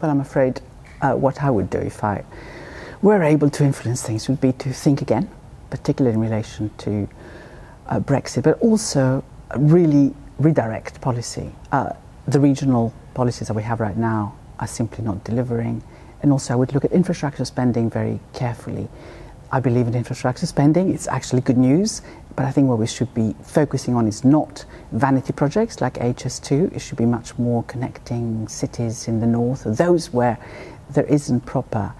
But I'm afraid uh, what I would do if I were able to influence things would be to think again, particularly in relation to uh, Brexit, but also really redirect policy. Uh, the regional policies that we have right now are simply not delivering. And also, I would look at infrastructure spending very carefully. I believe in infrastructure spending. It's actually good news. But I think what we should be focusing on is not vanity projects like HS2. It should be much more connecting cities in the north, those where there isn't proper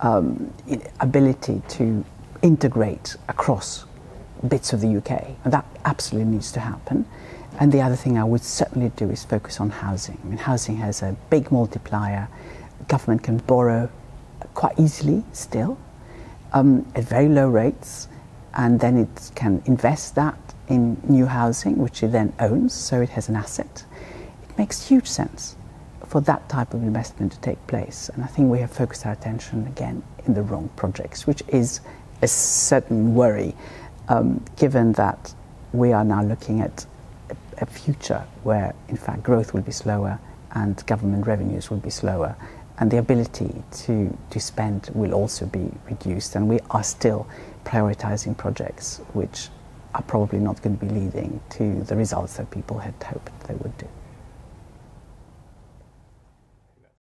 um, ability to integrate across bits of the UK. And that absolutely needs to happen. And the other thing I would certainly do is focus on housing. I mean, housing has a big multiplier. Government can borrow quite easily still um, at very low rates, and then it can invest that in new housing, which it then owns, so it has an asset. It makes huge sense for that type of investment to take place. And I think we have focused our attention again in the wrong projects, which is a certain worry, um, given that we are now looking at a future where, in fact, growth will be slower and government revenues will be slower, and the ability to, to spend will also be reduced. And we are still prioritizing projects which are probably not going to be leading to the results that people had hoped they would do.